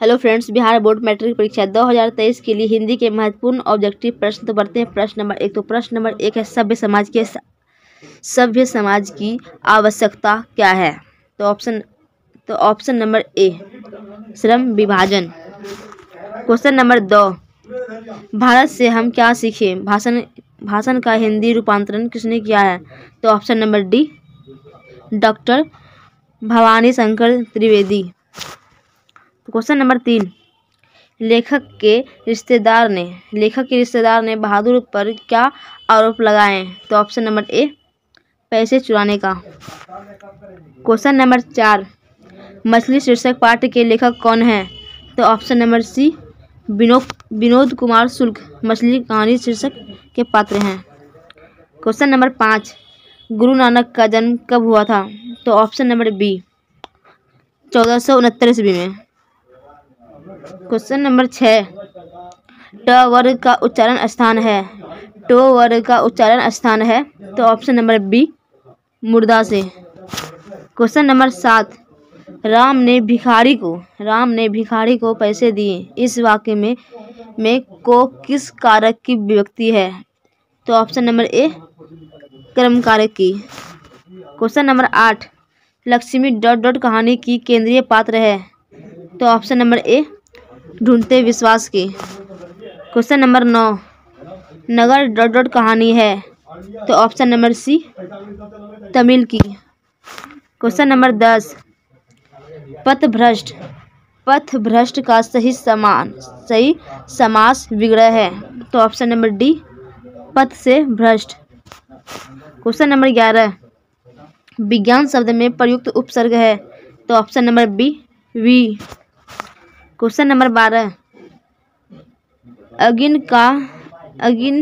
Hello friends, Bihar board matric परीक्षा 2023 के लिए हिंदी के महत्वपूर्ण ऑब्जेक्टिव प्रश्न तो बढ़ते हैं। प्रश्न नंबर एक तो प्रश्न नंबर एक है, सभ्य समाज के सभ्य समाज की आवश्यकता क्या है? तो ऑप्शन तो ऑप्शन नंबर ए, श्रम विभाजन। क्वेश्चन नंबर दो, भारत से हम क्या सीखें? भाषण भाषण का हिंदी रूपांतरण किसने किया है? तो option number D, doctor Bhavani Shankar Trivedi. Question number तीन। लेखक के रिश्तेदार ने, लेखक के रिश्तेदार ने बहादुर पर क्या आरोप लगाए? तो ऑप्शन नंबर ए पैसे चुराने का। क्वेश्चन नंबर चार, मछली शीर्षक पाठ के लेखक कौन हैं? तो option number C Vinod Vinod Kumar शुल्क, मछली कहानी शीर्षक के पात्र हैं। क्वेश्चन नंबर पाँच, गुरु नानक का जन्म कब हुआ था? तो ऑप्शन नंबर बी चौदह सौ उनहत्तर ईस्वी में। क्वेश्चन नंबर छः. ट वर्ग का उच्चारण स्थान है. टो वर्ग का उच्चारण स्थान है. तो ऑप्शन नंबर बी मुर्दा से. क्वेश्चन नंबर सात. राम ने भिखारी को, राम ने भिखारी को पैसे दिए. इस वाक्य में में को किस कारक की विभक्ति है? तो ऑप्शन नंबर ए कर्म कारक की. क्वेश्चन नंबर आठ. लक्ष्मी डॉट डॉट कहानी की केंद्रीय पात्र है. तो ऑप्शन नंबर ए ढूंढते विश्वास की। क्वेश्चन नंबर नौ। नगर डॉट डॉट कहानी है। तो ऑप्शन नंबर सी तमिल की। क्वेश्चन नंबर दस। पथ भ्रष्ट पथ भ्रष्ट का सही समान, सही समास विग्रह है। तो ऑप्शन नंबर डी पथ से भ्रष्ट। क्वेश्चन नंबर ग्यारह। विज्ञान शब्द में प्रयुक्त उपसर्ग है। तो ऑप्शन नंबर बी वी। क्वेश्चन नंबर बारह। अगिन का, अगिन,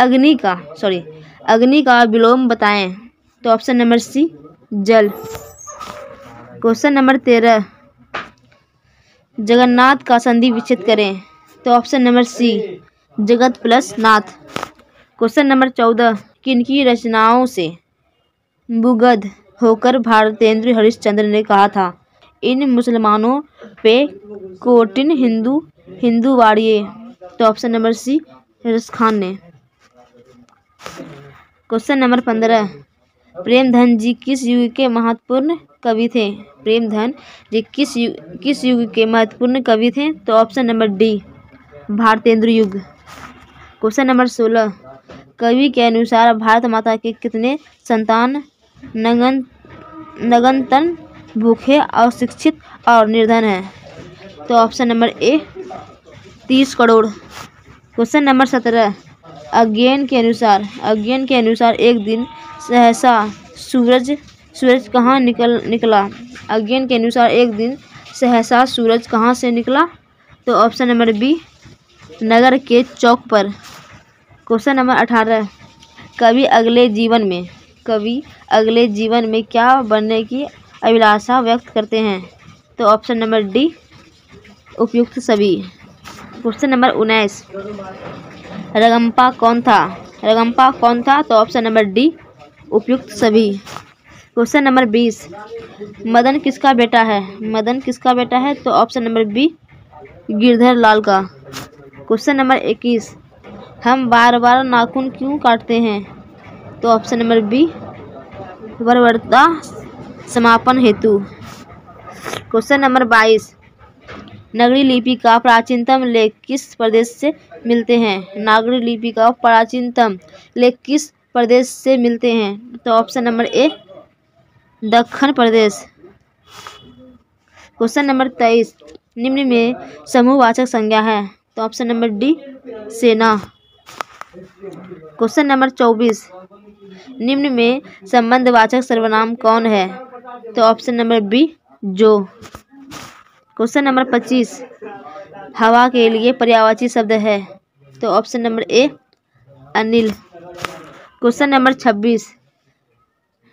अग्नि का सॉरी अग्नि का विलोम बताएँ। तो ऑप्शन नंबर सी जल। क्वेश्चन नंबर तेरह, जगन्नाथ का संधि विच्छेद करें। तो ऑप्शन नंबर सी जगत प्लस नाथ। क्वेश्चन नंबर चौदह, किनकी रचनाओं से मुगध होकर भारतेंद्र हरिश्चंद्र ने कहा था? इन मुसलमानों पे कोटिन हिंदू हिंदू वाड़िए। तो ऑप्शन नंबर सी रस खान ने। क्वेश्चन नंबर पंद्रह, प्रेमधन जी किस युग के महत्वपूर्ण कवि थे? प्रेमधन जी किस युग किस युग के महत्वपूर्ण कवि थे? तो ऑप्शन नंबर डी भारतेंद्र युग। क्वेश्चन नंबर सोलह, कवि के अनुसार भारत माता के कितने संतान नगन, नगनतन भूखे, अशिक्षित और निर्धन हैं। तो ऑप्शन नंबर ए तीस करोड़। क्वेश्चन नंबर सत्रह, अज्ञान के अनुसार, अज्ञान के अनुसार एक दिन सहसा सूरज सूरज कहाँ निकल, निकला? अज्ञान के अनुसार एक दिन सहसा सूरज कहाँ से निकला? तो ऑप्शन नंबर बी नगर के चौक पर। क्वेश्चन नंबर अठारह, कवि अगले जीवन में, कवि अगले जीवन में क्या बनने की अभिलाषा व्यक्त करते हैं। तो ऑप्शन नंबर डी उपयुक्त सभी। क्वेश्चन नंबर उन्नीस। रगम्पा कौन था? रगम्पा कौन था? तो ऑप्शन नंबर डी उपयुक्त सभी। क्वेश्चन नंबर बीस। मदन किसका बेटा है? मदन किसका बेटा है? तो option number B Girdhar Lal का। क्वेश्चन नंबर इक्कीस। हम बार बार नाखून क्यों काटते हैं? तो ऑप्शन नंबर बी बर्बरता समापन हेतु। क्वेश्चन नंबर बाईस। नगरी लिपि का प्राचीनतम लेख किस प्रदेश से मिलते हैं? नागरी लिपि का प्राचीनतम लेख किस प्रदेश से मिलते हैं? तो ऑप्शन नंबर ए दक्षिण प्रदेश। क्वेश्चन नंबर तेईस। निम्न में समूहवाचक संज्ञा है तो ऑप्शन नंबर डी, सेना। क्वेश्चन नंबर चौबीस। निम्न में संबंधवाचक सर्वनाम कौन है? तो ऑप्शन नंबर बी जो क्वेश्चन नंबर पच्चीस, हवा के लिए पर्यावाची शब्द है। तो ऑप्शन नंबर ए अनिल। क्वेश्चन नंबर छब्बीस,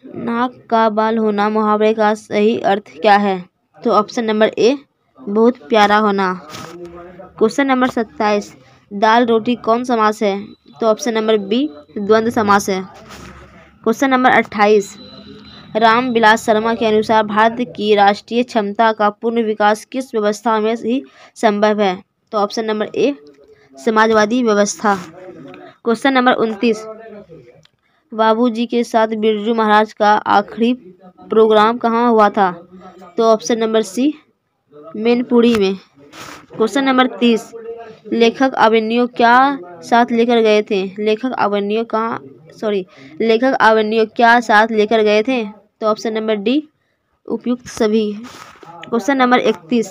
नाक का बाल होना मुहावरे का सही अर्थ क्या है? तो ऑप्शन नंबर ए बहुत प्यारा होना। क्वेश्चन नंबर सत्ताईस, दाल रोटी कौन समास है? तो ऑप्शन नंबर बी द्वंद्व समास है। क्वेश्चन नंबर अट्ठाईस राम विलास शर्मा के अनुसार भारत की राष्ट्रीय क्षमता का पूर्ण विकास किस व्यवस्था में ही संभव है? तो ऑप्शन नंबर ए समाजवादी व्यवस्था। क्वेश्चन नंबर उनतीस, बाबूजी के साथ बिरजू महाराज का आखिरी प्रोग्राम कहाँ हुआ था? तो ऑप्शन नंबर सी मैनपुरी में। क्वेश्चन नंबर तीस, लेखक अवन्यो क्या साथ लेकर गए थे? लेखक अवन्यो कहाँ सॉरी लेखक अवन्यो क्या साथ लेकर गए थे? तो ऑप्शन नंबर डी उपयुक्त सभी है। क्वेश्चन नंबर इकतीस।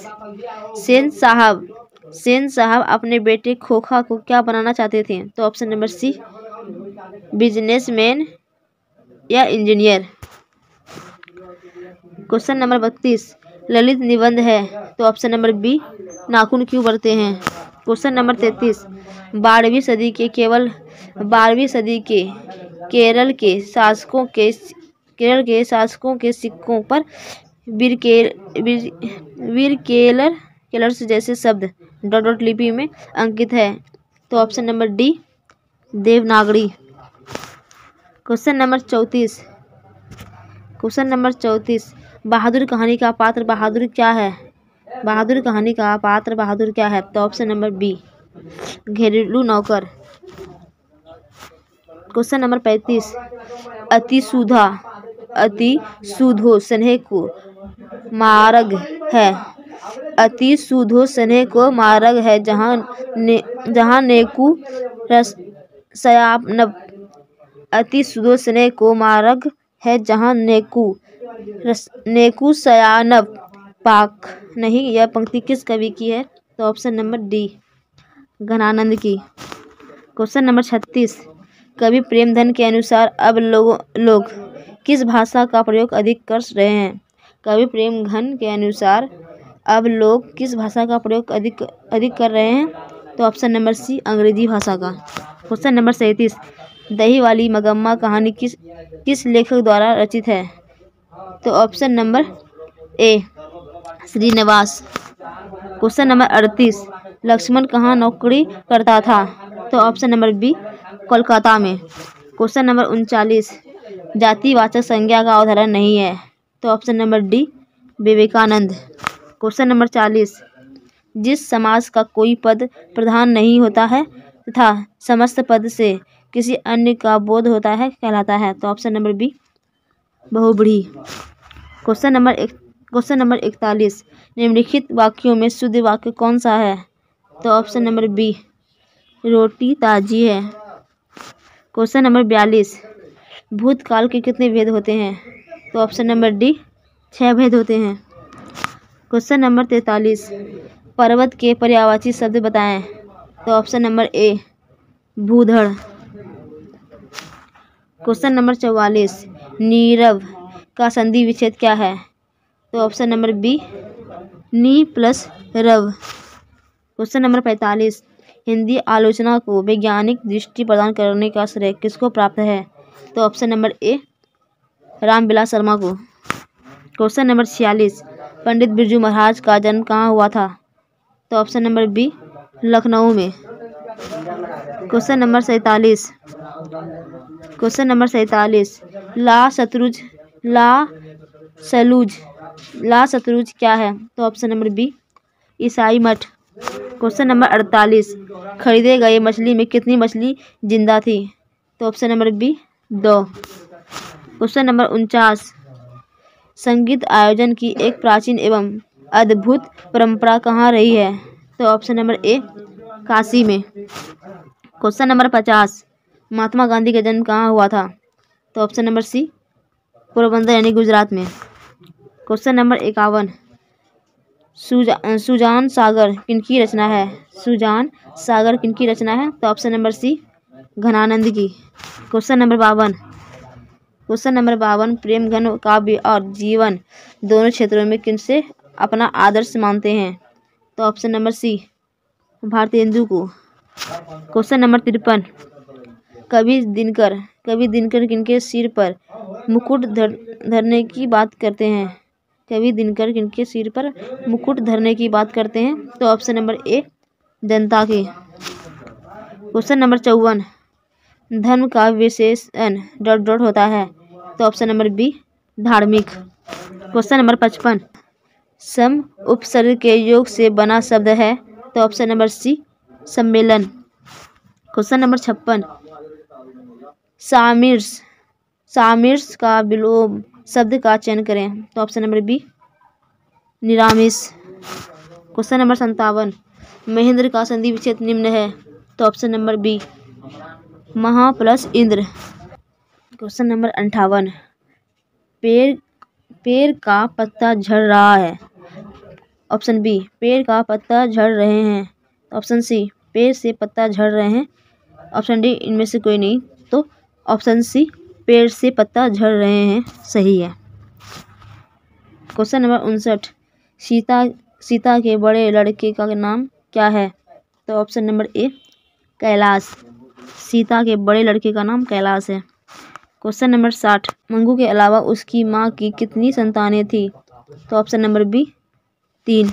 सेन साहब सेन साहब अपने बेटे खोखा को क्या बनाना चाहते थे? तो ऑप्शन नंबर सी बिजनेसमैन या इंजीनियर क्वेश्चन नंबर बत्तीस, ललित निबंध है। तो ऑप्शन नंबर बी नाखून क्यों बढ़ते हैं? क्वेश्चन नंबर तैतीस, बारहवीं सदी के केवल, बारहवीं सदी के केरल के शासकों के केरल के शासकों के सिक्कों पर वीर वीर केलर केलर्स जैसे शब्द डॉट डॉट लिपि में अंकित है। तो option number D, Devanagari. Question number चौंतीस। क्वेश्चन नंबर चौंतीस, बहादुर कहानी का पात्र बहादुर क्या है? बहादुर कहानी का पात्र बहादुर क्या है? तो ऑप्शन नंबर बी, घरेलू नौकर। क्वेश्चन नंबर पैंतीस अति सुधा अति सुधो स्नेह को मार्ग है। अति सुधो स्नेह को मार्ग है, जहाँ ने, जहाँ नेकु रस अति सुधो स्नेह को मार्ग है, जहाँ नेकु रस, नेकु सयानब पाक नहीं, यह पंक्ति किस कवि की है? तो ऑप्शन नंबर डी घनानंद की। क्वेश्चन नंबर छत्तीस, कवि प्रेमधन के अनुसार अब लोगों, लोग किस भाषा का प्रयोग अधिक कर रहे हैं? कवि प्रेम घन के अनुसार, अब लोग किस भाषा का प्रयोग अधिक अधिक कर रहे हैं? तो ऑप्शन नंबर सी, अंग्रेज़ी भाषा का। क्वेश्चन नंबर सैंतीस दही वाली मगम्मा कहानी किस किस लेखक द्वारा रचित है? तो option number A, Shrinivas. Question number अड़तीस, लक्ष्मण कहाँ नौकरी करता था? तो ऑप्शन नंबर बी, कोलकाता में। क्वेश्चन नंबर उनचालीस जातिवाचक संज्ञा का उदाहरण नहीं है। तो option number D Vivekananda. Question number चालीस, जिस समाज का कोई पद प्रधान नहीं होता है तथा समस्त पद से किसी अन्य का बोध होता है, कहलाता है। तो ऑप्शन नंबर बी बहुबड़ी क्वेश्चन नंबर एक क्वेश्चन नंबर इकतालीस, निम्नलिखित वाक्यों में शुद्ध वाक्य कौन सा है? तो ऑप्शन नंबर बी रोटी ताजी है। क्वेश्चन नंबर बयालीस भूतकाल के कितने भेद होते हैं? तो ऑप्शन नंबर डी छः भेद होते हैं। क्वेश्चन नंबर तैंतालीस, पर्वत के पर्यावाची शब्द बताएँ। तो ऑप्शन नंबर ए भूधड़। क्वेश्चन नंबर चौवालीस, नीरव का संधि विच्छेद क्या है? तो ऑप्शन नंबर बी नी प्लस रव। क्वेश्चन नंबर पैंतालीस, हिंदी आलोचना को वैज्ञानिक दृष्टि प्रदान करने का श्रेय किसको प्राप्त है? तो option number A Ramvilas Sharma को। क्वेश्चन नंबर छियालीस, पंडित बिरजू महाराज का जन्म कहाँ हुआ था? तो ऑप्शन नंबर बी लखनऊ में। क्वेश्चन नंबर सैतालीस क्वेश्चन नंबर सैतालीस, ला शत्रुज, ला सलूज, ला शत्रुज क्या है? तो ऑप्शन नंबर बी ईसाई मठ। क्वेश्चन नंबर अड़तालीस, खरीदे गए मछली में कितनी मछली ज़िंदा थी? तो ऑप्शन नंबर बी दो। क्वेश्चन नंबर उनचास। संगीत आयोजन की एक प्राचीन एवं अद्भुत परंपरा कहाँ रही है? तो ऑप्शन नंबर ए काशी में। क्वेश्चन नंबर पचास, महात्मा गांधी का जन्म कहाँ हुआ था? तो ऑप्शन नंबर सी पोरबंदर यानी गुजरात में। क्वेश्चन नंबर इक्यावन, सुजा सुजान सागर किनकी रचना है? सुजान सागर किनकी रचना है? तो ऑप्शन नंबर सी घनानंद की क्वेश्चन नंबर बावन। क्वेश्चन नंबर बावन, प्रेम, घन, काव्य और जीवन दोनों क्षेत्रों में किनसे अपना आदर्श मानते हैं? तो ऑप्शन नंबर सी भारतेंदु को। क्वेश्चन नंबर तिरपन कवि दिनकर कवि दिनकर किनके सिर पर मुकुट धर, धरने की बात करते हैं? कवि दिनकर किनके सिर पर मुकुट धरने की बात करते हैं? तो ऑप्शन नंबर ए जनता के। क्वेश्चन नंबर चौवन धर्म का विशेषण डॉट डॉट होता है तो ऑप्शन नंबर बी धार्मिक। क्वेश्चन नंबर पचपन, सम उपसर्ग के योग से बना शब्द है तो ऑप्शन नंबर सी सम्मेलन। क्वेश्चन नंबर छप्पन, सामिर्स सामिर्स का विलोम शब्द का चयन करें तो ऑप्शन नंबर बी निरामिस क्वेश्चन नंबर संतावन महेंद्र का संधि विच्छेद निम्न है तो ऑप्शन नंबर बी महा प्लस इंद्र। क्वेश्चन नंबर अंठावन। पेड़ पेड़ का पत्ता झड़ रहा है। ऑप्शन बी पेड़ का पत्ता झड़ रहे हैं। ऑप्शन सी पेड़ से पत्ता झड़ रहे हैं। ऑप्शन डी इनमें से कोई नहीं तो ऑप्शन सी पेड़ से पत्ता झड़ रहे हैं। सही है। क्वेश्चन नंबर उनसठ। सीता सीता के बड़े लड़के का नाम क्या है? तो option number A Kailash. Sita के बड़े लड़के का नाम कैलाश है। क्वेश्चन नंबर साठ। मंगू के अलावा उसकी माँ की कितनी संतानें थी? तो ऑप्शन नंबर बी, तीन।